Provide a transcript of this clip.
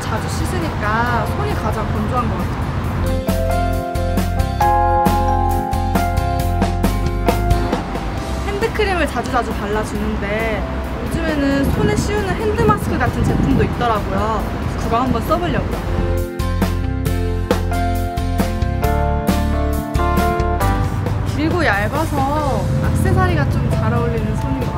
자주 씻으니까 손이 가장 건조한 것 같아요. 핸드크림을 자주자주 발라주는데 요즘에는 손에 씌우는 핸드 마스크 같은 제품도 있더라고요. 그거 한번 써보려고요. 길고 얇아서 악세사리가 좀 잘 어울리는 손인 것 같아요.